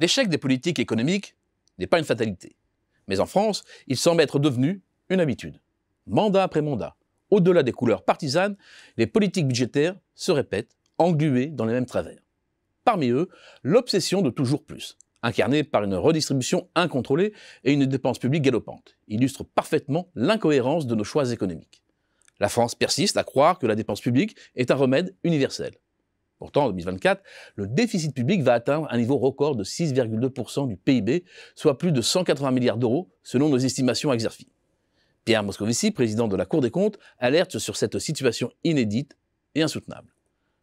L'échec des politiques économiques n'est pas une fatalité. Mais en France, il semble être devenu une habitude. Mandat après mandat, au-delà des couleurs partisanes, les politiques budgétaires se répètent, engluées dans les mêmes travers. Parmi eux, l'obsession de toujours plus, incarnée par une redistribution incontrôlée et une dépense publique galopante, illustre parfaitement l'incohérence de nos choix économiques. La France persiste à croire que la dépense publique est un remède universel. Pourtant, en 2024, le déficit public va atteindre un niveau record de 6,2% du PIB, soit plus de 180 milliards d'euros selon nos estimations à Xerfi. Pierre Moscovici, président de la Cour des comptes, alerte sur cette situation inédite et insoutenable.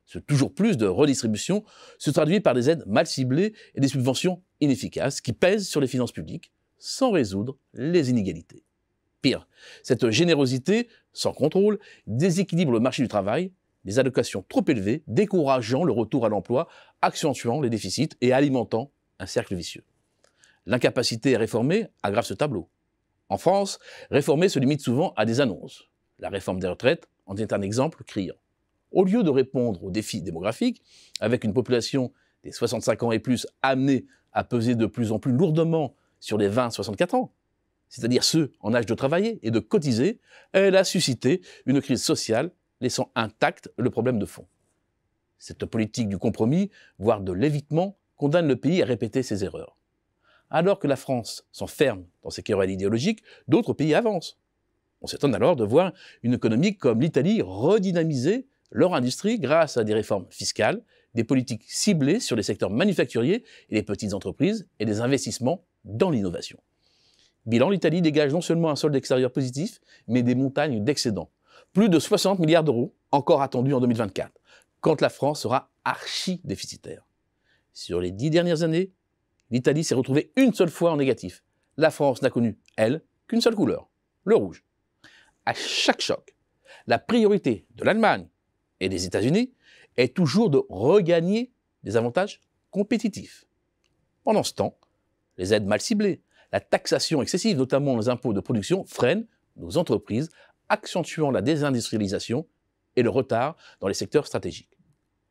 Ce toujours plus de redistribution se traduit par des aides mal ciblées et des subventions inefficaces qui pèsent sur les finances publiques sans résoudre les inégalités. Pire, cette générosité, sans contrôle, déséquilibre le marché du travail, des allocations trop élevées décourageant le retour à l'emploi, accentuant les déficits et alimentant un cercle vicieux. L'incapacité à réformer aggrave ce tableau. En France, réformer se limite souvent à des annonces. La réforme des retraites en est un exemple criant. Au lieu de répondre aux défis démographiques, avec une population des 65 ans et plus amenée à peser de plus en plus lourdement sur les 20-64 ans, c'est-à-dire ceux en âge de travailler et de cotiser, elle a suscité une crise sociale, laissant intact le problème de fond. Cette politique du compromis, voire de l'évitement, condamne le pays à répéter ses erreurs. Alors que la France s'enferme dans ses querelles idéologiques, d'autres pays avancent. On s'étonne alors de voir une économie comme l'Italie redynamiser leur industrie grâce à des réformes fiscales, des politiques ciblées sur les secteurs manufacturiers et les petites entreprises et des investissements dans l'innovation. Bilan, l'Italie dégage non seulement un solde extérieur positif, mais des montagnes d'excédents. Plus de 60 milliards d'euros encore attendus en 2024, quand la France sera archi déficitaire. Sur les dix dernières années, l'Italie s'est retrouvée une seule fois en négatif. La France n'a connu, elle, qu'une seule couleur, le rouge. À chaque choc, la priorité de l'Allemagne et des États-Unis est toujours de regagner des avantages compétitifs. Pendant ce temps, les aides mal ciblées, la taxation excessive, notamment les impôts de production, freinent nos entreprises, accentuant la désindustrialisation et le retard dans les secteurs stratégiques.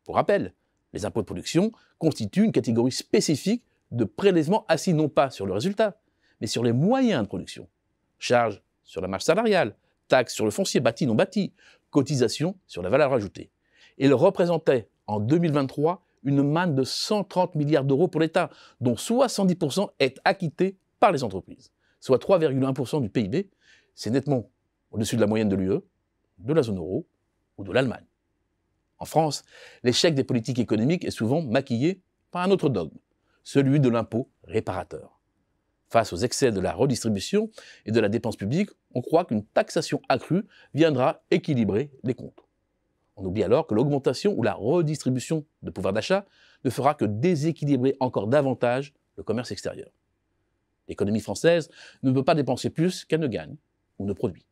Pour rappel, les impôts de production constituent une catégorie spécifique de prélèvements assis non pas sur le résultat, mais sur les moyens de production. Charges sur la marge salariale, taxes sur le foncier bâti non bâti, cotisations sur la valeur ajoutée. Il représentait en 2023 une manne de 130 milliards d'euros pour l'État, dont 70% est acquitté par les entreprises, soit 3,1% du PIB. C'est nettement au-dessus de la moyenne de l'UE, de la zone euro ou de l'Allemagne. En France, l'échec des politiques économiques est souvent maquillé par un autre dogme, celui de l'impôt réparateur. Face aux excès de la redistribution et de la dépense publique, on croit qu'une taxation accrue viendra équilibrer les comptes. On oublie alors que l'augmentation ou la redistribution de pouvoir d'achat ne fera que déséquilibrer encore davantage le commerce extérieur. L'économie française ne peut pas dépenser plus qu'elle ne gagne ou ne produit.